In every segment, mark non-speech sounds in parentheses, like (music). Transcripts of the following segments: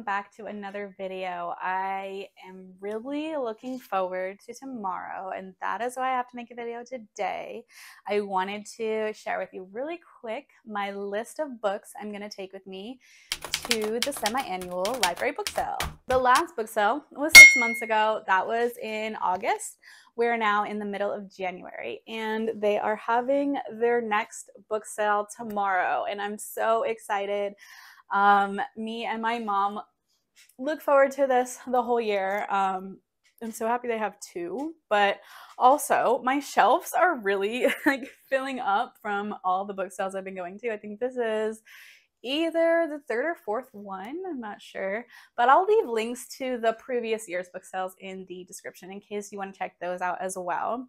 welcome back to another video. I am really looking forward to tomorrow and that is why I have to make a video today. I wanted to share with you really quick my list of books I'm going to take with me to the semi-annual library book sale. The last book sale was six months ago. That was in August. We're now in the middle of January and they are having their next book sale tomorrow and I'm so excited. Um, me and my mom look forward to this the whole year. Um, I'm so happy they have two, but also my shelves are really (laughs) like filling up from all the book sales I've been going to. I think this is either the third or fourth one. I'm not sure, but I'll leave links to the previous year's book sales in the description in case you want to check those out as well.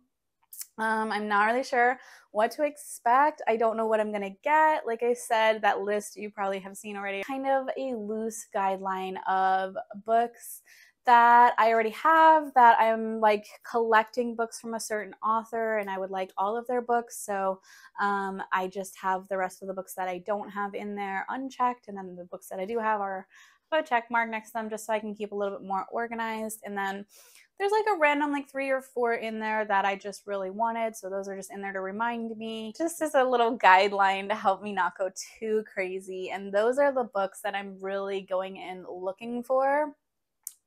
Um, I'm not really sure what to expect. I don't know what I'm going to get. Like I said, that list you probably have seen already. Kind of a loose guideline of books that I already have that I'm like collecting books from a certain author and I would like all of their books. So um, I just have the rest of the books that I don't have in there unchecked. And then the books that I do have are a check mark next to them just so I can keep a little bit more organized. And then there's like a random like three or four in there that I just really wanted. So those are just in there to remind me, just as a little guideline to help me not go too crazy. And those are the books that I'm really going in looking for.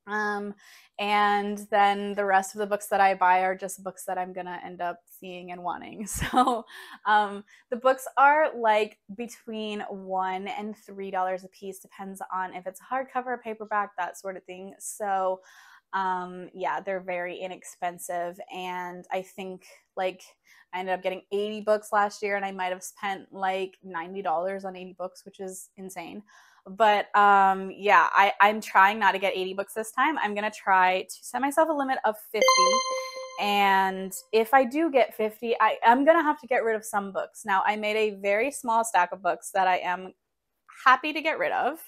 Um, and then the rest of the books that I buy are just books that I'm gonna end up seeing and wanting. (laughs) So um, the books are like between one and three dollars a piece, depends on if it's a hardcover, paperback, that sort of thing. So um, yeah, they're very inexpensive, and I think like I ended up getting 80 books last year, and I might have spent like $90 on 80 books, which is insane. But um, yeah, I, I'm trying not to get 80 books this time. I'm going to try to set myself a limit of 50. And if I do get 50, I, I'm going to have to get rid of some books. Now, I made a very small stack of books that I am happy to get rid of.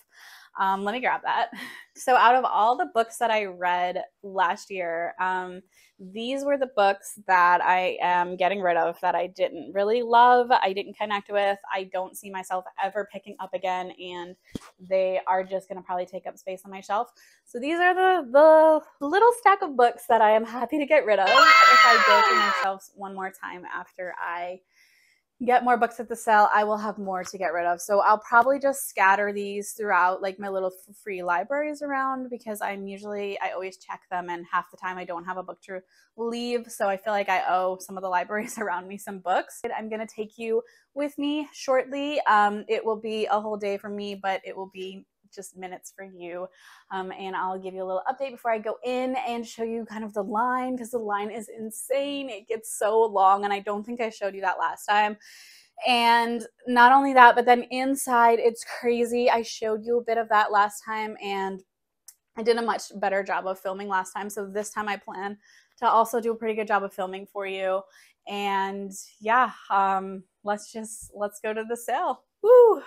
Um, let me grab that. So, out of all the books that I read last year, um, these were the books that I am getting rid of that I didn't really love, I didn't connect with, I don't see myself ever picking up again, and they are just going to probably take up space on my shelf. So, these are the, the little stack of books that I am happy to get rid of if I go through my shelves one more time after I get more books at the sale, I will have more to get rid of. So I'll probably just scatter these throughout like my little free libraries around because I'm usually, I always check them and half the time I don't have a book to leave. So I feel like I owe some of the libraries (laughs) around me some books. I'm going to take you with me shortly. Um, it will be a whole day for me, but it will be just minutes for you. Um, and I'll give you a little update before I go in and show you kind of the line because the line is insane. It gets so long, and I don't think I showed you that last time. And not only that, but then inside, it's crazy. I showed you a bit of that last time, and I did a much better job of filming last time. So this time I plan to also do a pretty good job of filming for you. And yeah, um, let's just, let's go to the sale. Woo!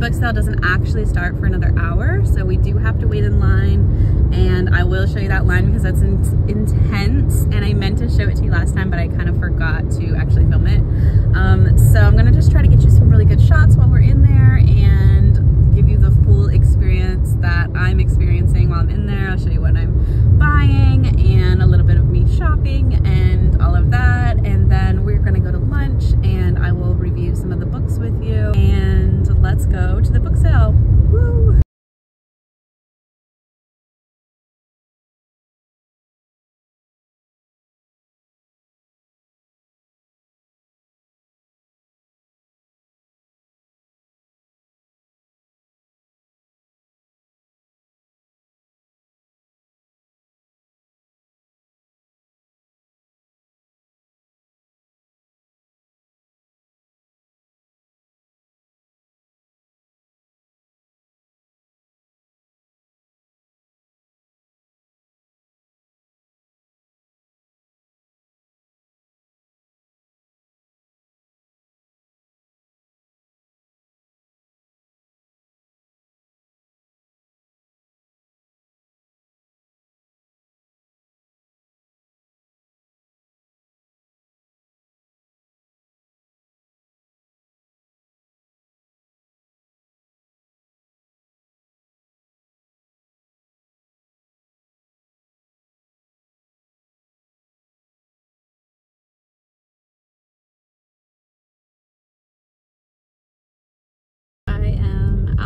Book sale doesn't actually start for another hour, so we do have to wait in line. And I will show you that line because that's in intense. And I meant to show it to you last time, but I kind of forgot to actually film it. Um, so I'm gonna just try to get you some really good shots while we're in there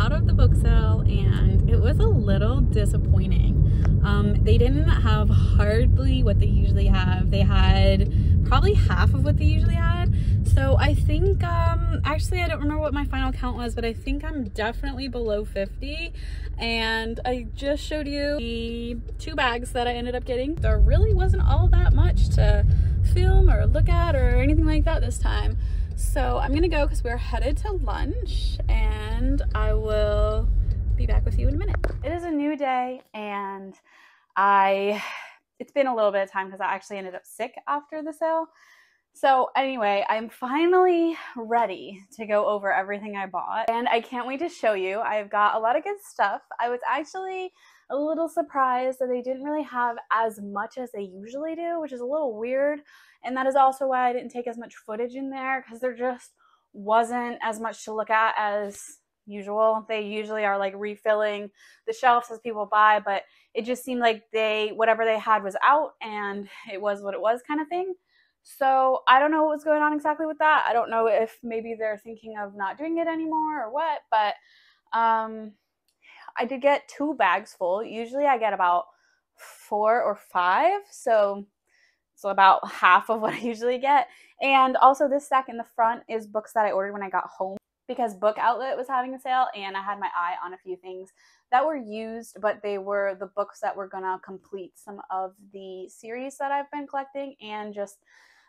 out of the book sale and it was a little disappointing. Um, they didn't have hardly what they usually have. They had probably half of what they usually had. So I think, um, actually I don't remember what my final count was, but I think I'm definitely below 50. And I just showed you the two bags that I ended up getting. There really wasn't all that much to film or look at or anything like that this time. So I'm gonna go because we're headed to lunch and I will be back with you in a minute. It is a new day and I, it's been a little bit of time because I actually ended up sick after the sale. So anyway, I'm finally ready to go over everything I bought and I can't wait to show you. I've got a lot of good stuff. I was actually a little surprised that they didn't really have as much as they usually do, which is a little weird. And that is also why I didn't take as much footage in there because there just wasn't as much to look at as usual. They usually are like refilling the shelves as people buy, but it just seemed like they, whatever they had was out and it was what it was kind of thing. So I don't know what was going on exactly with that. I don't know if maybe they're thinking of not doing it anymore or what, but um, I did get two bags full. Usually I get about four or five, so so about (laughs) half of what I usually get. And also this stack in the front is books that I ordered when I got home because Book Outlet was having a sale and I had my eye on a few things that were used, but they were the books that were gonna complete some of the series that I've been collecting and just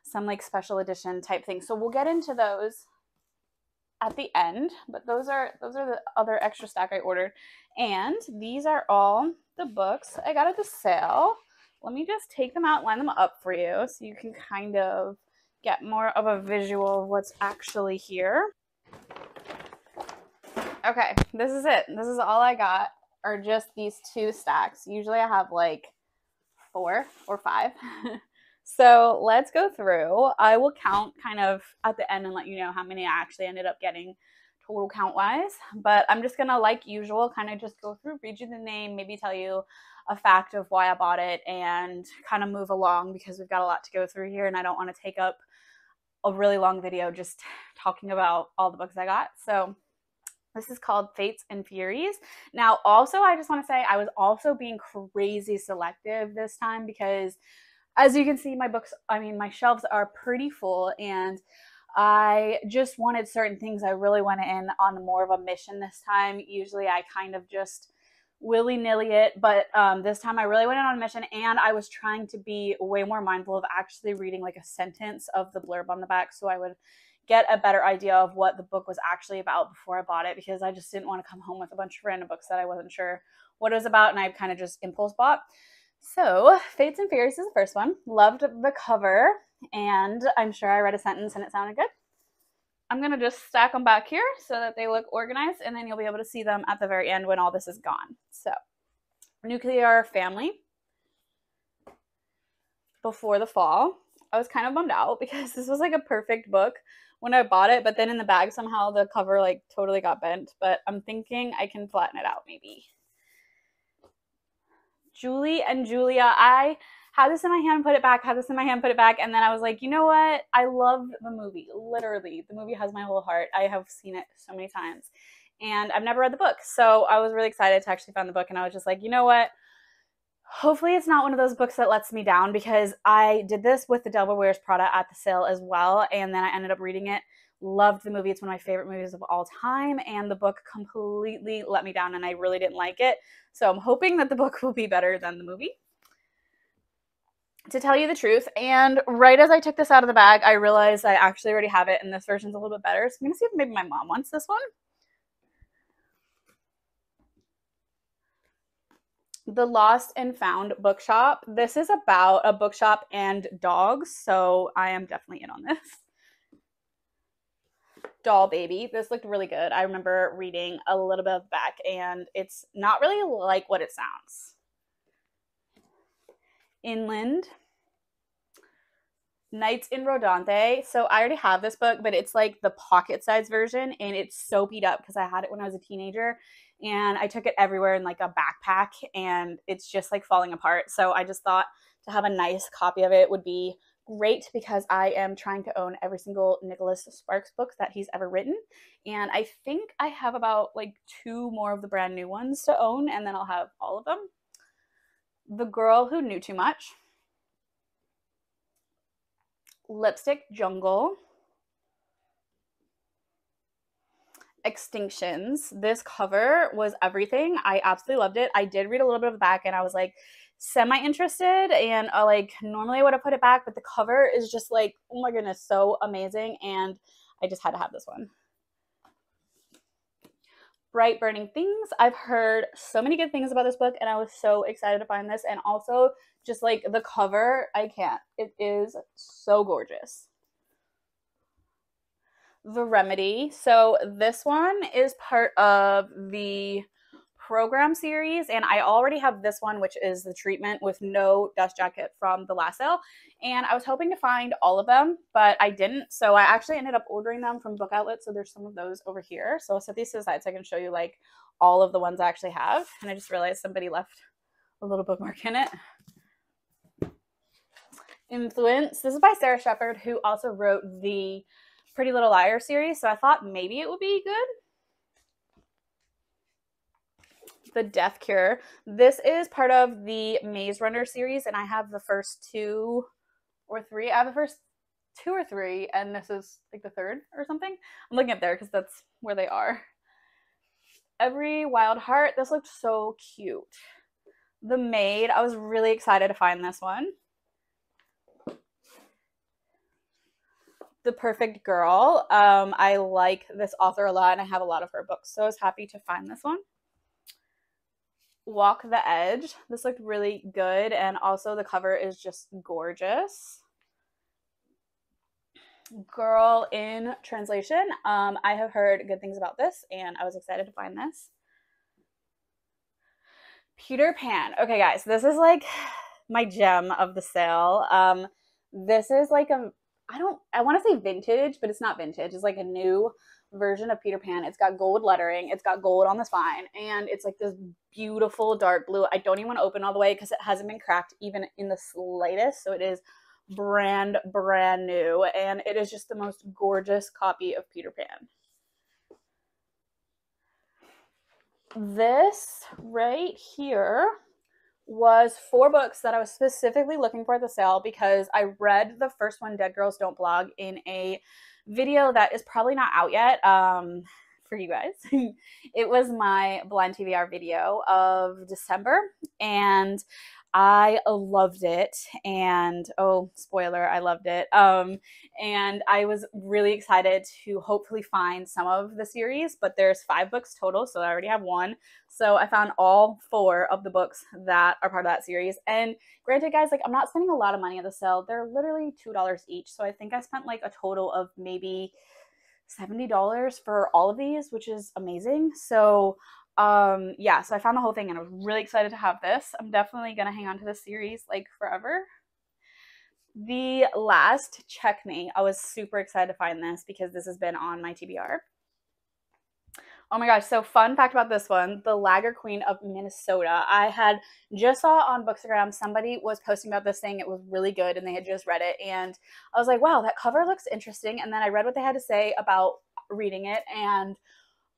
some like special edition type things. So we'll get into those at the end, but those are those are the other extra stack I ordered. And these are all the books I got at the sale. Let me just take them out, line them up for you so you can kind of get more of a visual of what's actually here. Okay, this is it. This is all I got are just these two stacks. Usually I have like four or five. (laughs) So let's go through. I will count kind of at the end and let you know how many I actually ended up getting total count wise. But I'm just to, like usual, kind of just go through, read you the name, maybe tell you a fact of why I bought it, and kind of move along because we've got a lot to go through here and I don't want to take up a really long video just talking about all the books I got. So this is called Fates and Furies. Now, also, I just want to say I was also being crazy selective this time because as you can see, my books, I mean, my shelves are pretty full and I just wanted certain things. I really went in on more of a mission this time. Usually I kind of just willy nilly it, but um, this time I really went in on a mission and I was trying to be way more mindful of actually reading like a sentence of the blurb on the back so I would get a better idea of what the book was actually about before I bought it because I just didn't want to come home with a bunch of random books that I wasn't sure what it was about and I kind of just impulse bought. So, Fates and Furies is the first one. Loved the cover, and I'm sure I read a sentence and it sounded good. I'm going to just stack them back here so that they look organized, and then you'll be able to see them at the very end when all this is gone. So, Nuclear Family, Before the Fall. I was kind of bummed out because (laughs) this was like a perfect book when I bought it, but then in the bag somehow the cover like totally got bent. But I'm thinking I can flatten it out maybe. Julie and Julia. I had this in my hand, put it back, had this in my hand, put it back, and then I was like, you know what? I love the movie. Literally, the movie has my whole heart. I have seen it so many times. And I've never read the book. So I was really excited to actually find the book and I was just like, you know what? Hopefully it's not one of those books that lets me down because I did this with the Devil Wears Prada at the sale as well. And then I ended up reading it loved the movie. It's one of my favorite movies of all time. And the book completely let me down and I really didn't like it. So I'm hoping that the (laughs) book will be better than the movie. To tell you the truth, and right as I took this out of the bag, I realized I actually already have it and this version's a little bit better. So I'm gonna see if maybe my mom wants this one. The Lost and Found Bookshop. This is about a bookshop and dogs, so I am definitely in on this Dollbaby. This looked really good. I remember reading a little bit of back and it's not really like what it sounds. Inland. Nights in Rodanthe. So I already have this book, but it's like the pocket size version and it's so beat up because I had it when I was a teenager and I took it everywhere in like a backpack and it's just like falling apart. So I just thought to have a nice copy of it would be great because I am trying to own every single Nicholas Sparks book that he's ever written. And I think I have about like two more of the brand new ones to own, and then I'll have all of them. The Girl Who Knew Too Much, Lipstick Jungle, Extinctions. This cover was everything. I absolutely loved it. I did read a little bit of the back, and I was like, semi interested and uh, like normally I would have put it back, but the cover is just like, oh my goodness, so amazing. And I just had to have this one. Bright Burning Things. I've heard so many good things about this book and I was so excited to find this. And also, just like the cover, I can't. It is so gorgeous. The Remedy. So, this one is part of the program series and I already have this one which is the treatment with no dust jacket from the last sale and I was hoping to find all of them but I didn't so I actually ended up ordering them from book outlet so there's some of those over here. So I'll set these to the side so I can show you like all of the ones I actually have and I just realized somebody left a little bookmark in it. Influence this is by Sara Shepard who also wrote the Pretty Little Liar series so I thought maybe it would be good the Death Cure. This is part of the Maze Runner series, and I have the first two or three. I have the first two or three, and this is like the third or something. I'm looking up there because that's where they are. Every Wild Heart. This looked so cute. The Maid. I was really excited to find this one. The Perfect Girl. Um, I like this author a lot, and I have a lot of her books, so I was happy to find this one. Walk the Edge. This looked really good, and also the cover is just gorgeous. Girl in Translation. Um, I have heard good things about this, and I was excited to find this. Peter Pan. Okay, guys, this is like (sighs) my gem of the sale. Um, this is like a I don't I want to say vintage, but it's not vintage. It's like a new version of Peter Pan. It's got gold lettering, it's got gold on the spine, and it's like this beautiful dark blue. I don't even want to open all the way because it hasn't been cracked even in the slightest. So it is brand, brand new, and it is just the most gorgeous copy of Peter Pan. This right here was four books that I was specifically looking for at the sale because I read the first one, Dead Girls Don't Blog, in a video that is probably not out yet um, for you guys. (laughs) it was my blind TBR video of December, and I loved it. And oh, spoiler, I loved it. Um, and I was really excited to hopefully find some of the series, but there's five books total, so I already have one. So I found all four of the books that are part of that series. And granted, guys, like I'm not spending a lot of money at the sale. They're literally $2 each. So I think I spent like a total of maybe $70 for all of these, which is amazing. So um yeah so i found the whole thing and i was really excited to have this. I'm definitely gonna hang on to this series like forever. The last Checkmate i was super excited to find this because this has been on my tbr oh my gosh so fun fact about this one the lager queen of minnesota. I had just saw on bookstagram somebody was posting about this thing it was really good and they had just read it and i was like wow that cover looks interesting and then i read what they had to say about reading it and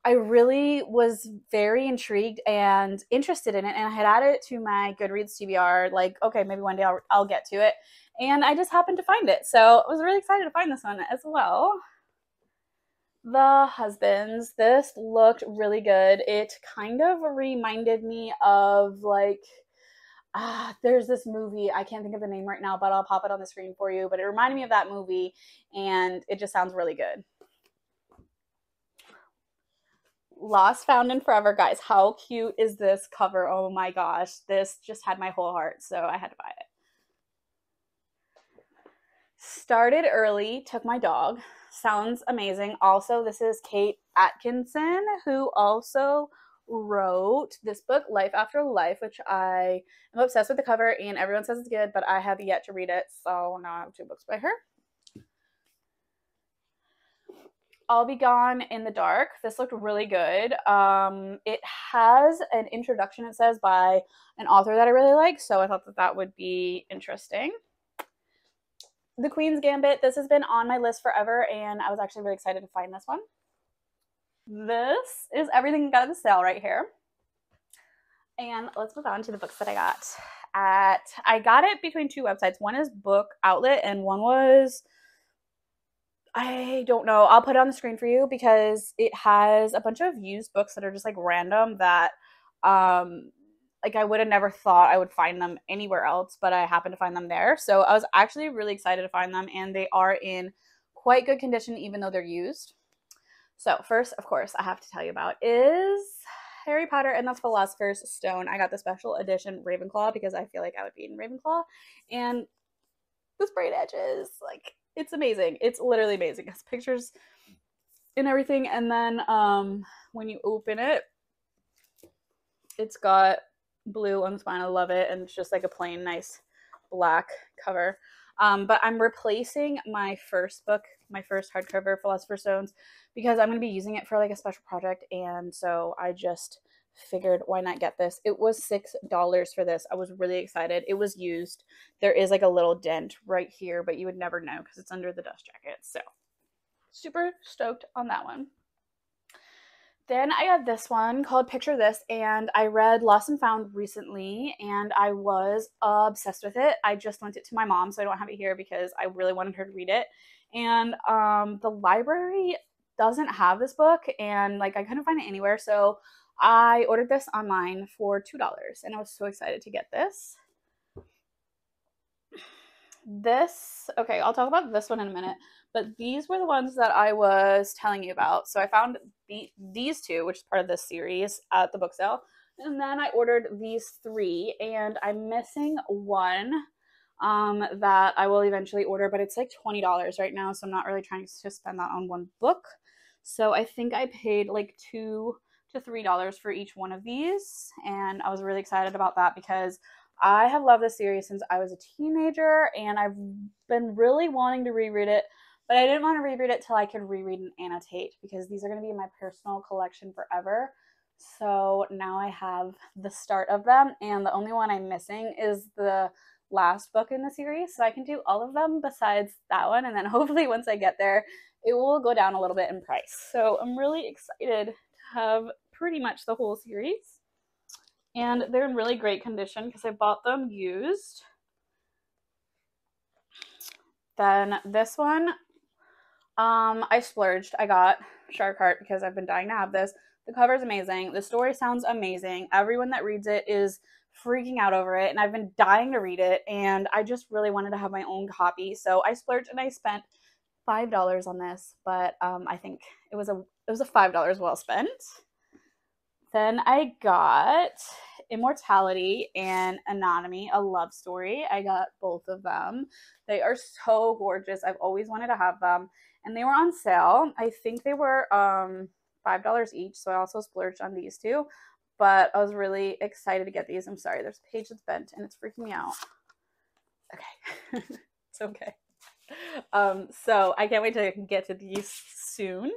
I really was very intrigued and interested in it, and I had added it to my Goodreads TBR. Like, okay, maybe one day I'll, I'll get to it, and I just happened to find it, so I was really excited to find this one as well. The Husbands. This looked really good. It kind of reminded me of like ah, there's this movie. I can't think of the name right now, but I'll pop it on the screen for you. But it reminded me of that movie, and it just sounds really good. Lost Found and Forever, guys. How cute is this cover? Oh my gosh. This just had my whole heart, so I had to buy it. Started early, took my dog. Sounds amazing. Also, this is Kate Atkinson, who also wrote this book, Life After Life, which I am obsessed with the cover, and everyone says it's good, but I have yet to read it, so now I have two books by her. I'll Be Gone in the Dark. This looked really good. Um, it has an introduction, it says, by an author that I really like, so I thought that that would be interesting. The Queen's Gambit. This has been on my list forever, and I was actually really excited to find this one. This is everything got at the sale right here. And let's move on to the books that I got. At I got it between two websites. One is Book Outlet, and one was I don't know. I'll put it on the screen for you because it has a bunch of used books that are just like random that um like I would have never thought I would find them anywhere else, but I happened to find them there. So I was actually really excited to find them and they are in quite good condition even though they're used. So, first, of course, I have to tell you about is Harry Potter and the Philosopher's Stone. I got the special edition Ravenclaw because I feel like I would be in Ravenclaw and the sprayed edges like it's amazing. It's literally amazing. It has pictures and everything. And then um, when you open it, it's got blue on the spine. I love it. And it's just like a plain, nice black cover. Um, but I'm replacing my first book, my first hardcover, Philosopher's Stones, because I'm going to be using it for like a special project. And so I just figured why not get this? It was six dollars for this. I was really excited. It was used. There is like a little dent right here but you would never know because it's under the dust jacket so super stoked on that one. Then I got this one called Picture This, and I read Lost and Found recently, and I was obsessed with it. I just lent it to my mom, so I don't have it here because I really wanted her to read it. And um, the library doesn't have this book, and like I couldn't find it anywhere, so I ordered this online for $2 and I was so excited to get this. This, okay, I'll talk about this one in a minute, but these were the ones that I was telling you about. So I found the, these two, which is part of this series, at the book sale. And then I ordered these three, and I'm missing one um, that I will eventually order, but it's like $20 right now, so I'm not really trying to spend that on one book. So I think I paid like two to $3 for each one of these. And I was really excited about that because I have loved this series since I was a teenager and I've been really wanting to reread it, but I didn't want to reread it till I could reread and annotate because these are going to be my personal collection forever. So now I have the start of them, and the only one I'm missing is the last book in the series. So I can do all of them besides that one, and then (laughs) hopefully once I get there, it will go down a little bit in price. So I'm really excited have pretty much the whole series. And they're in really great condition because I bought them used. Then this one, um, I splurged. I got Shark Heart because I've been dying to have this. The cover is amazing. The story sounds amazing. Everyone that reads it is freaking out over it, and I've been dying to read it. And I just really wanted to have my own copy, so I splurged and I spent five dollars on this. But um, I think it was a it was a five dollars well spent. Then I got Immortality and Anatomy, a love story. I got both of them. They are so gorgeous. I've always wanted to have them, and they were on sale. I think they were um five dollars each, so I also splurged on these two. But I was really excited to get these. I'm sorry, there's a page that's bent and it's freaking me out. Okay, (laughs) it's okay. Um, so I can't wait to get to these soon.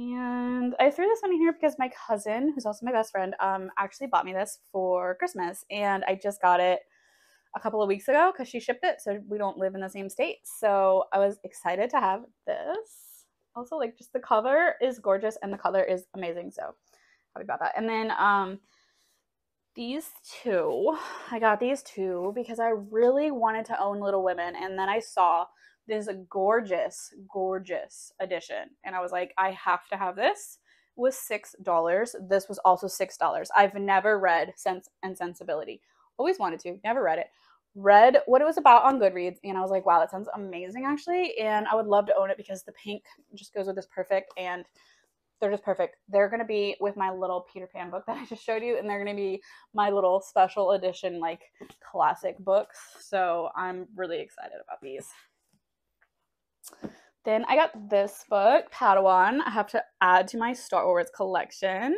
And I threw this one in here because my cousin, who's also my best friend, um, actually bought me this for Christmas. And I just got it a couple of weeks ago because she shipped it. So we don't live in the same state. So I was excited to have this. Also, like, just the cover is gorgeous and the color is amazing. So happy about that. And then um, these two, I got these two because I really wanted to own Little Women. And then I saw this is a gorgeous, gorgeous edition. And I was like, I have to have this. It was six dollars. This was also six dollars. I've never read Sense and Sensibility. Always wanted to, never read it. Read what it was about on Goodreads, and I was like, wow, that sounds amazing actually. And I would love to own it because the pink just goes with this perfect and they're just perfect. They're going to be with my little Peter Pan book that I just showed you, and they're going to be my little special edition, like classic books. So I'm really excited about these. Then I got this book, Padawan. I have to add to my Star Wars collection.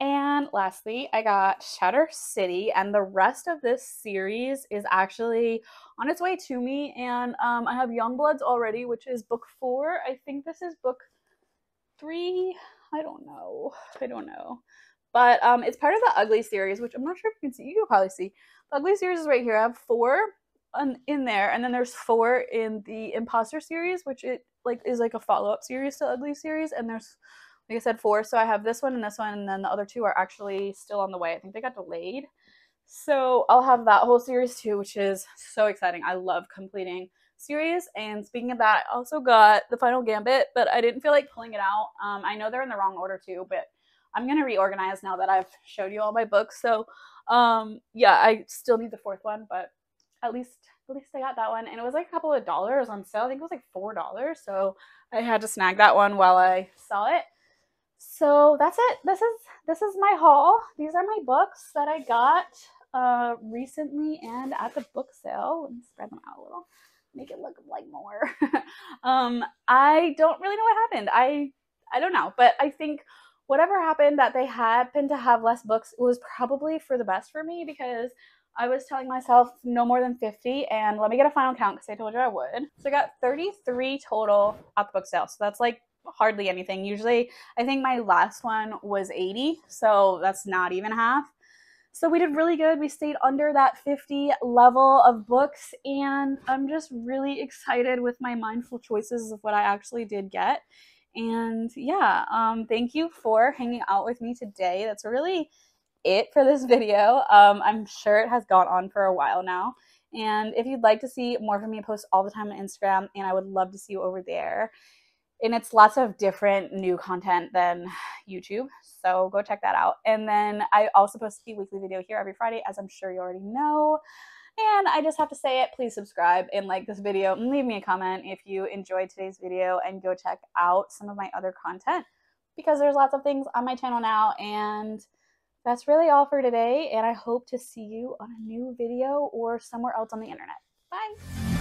And lastly, I got Shatter City, and the rest of this series is actually on its way to me. And um, I have Youngbloods already, which is book four. I think this is book three. I don't know. I don't know. But um, it's part of the Ugly series, which I'm not sure if you can see. You can probably see. The Ugly series is right here. I have four on, in there, and then there's four in the Imposter series, which it like is like a follow up series to Ugly series, and there's like I said four. So I have this one and this one, and then the other two are actually still on the way. I think they got delayed. So I'll have that whole series too, which is so exciting. I love completing series. And speaking of that, I also got the Final Gambit, but I didn't feel like pulling it out. Um, I know they're in the wrong order too, but I'm gonna reorganize now that I've showed you all my books. So um, yeah, I still need the fourth one, but at least at least I got that one, and it was like a couple of dollars on sale. I think it was like four dollars, so I had to snag that one while I saw it. So that's it. This is this is my haul. These are my books that I got uh, recently and at the book sale. Let me spread them out a little, make it look like more. (laughs) um, I don't really know what happened. I I don't know, but I think whatever happened that they happened to have less books was probably for the best for me because I was telling myself no more than 50 and let me get a final count because I told you I would. So I got 33 total at the book sale. So that's like hardly anything. Usually I think my last one was 80. So that's not even half. So we did really good. We stayed under that 50 level of books and I'm just really (laughs) excited with my mindful choices of what I actually did get. And yeah, um, thank you for hanging out with me today. That's really it for this video. Um, I'm sure it has gone on for a while now. And if you'd like to see more from me, I post all the time on Instagram, and I would love to see you over there. And it's lots of different new content than YouTube, so go check that out. And then I also post a weekly video here every Friday, as I'm sure you already know. And I just have to say it, please subscribe and like this video and leave me a comment if you enjoyed today's video and go check out some of my other content because there's lots of things on my channel now and that's really all for today, and I hope to see you on a new video or somewhere else on the internet. Bye!